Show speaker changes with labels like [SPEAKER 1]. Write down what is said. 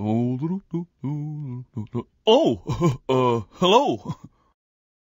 [SPEAKER 1] Oh, uh, hello.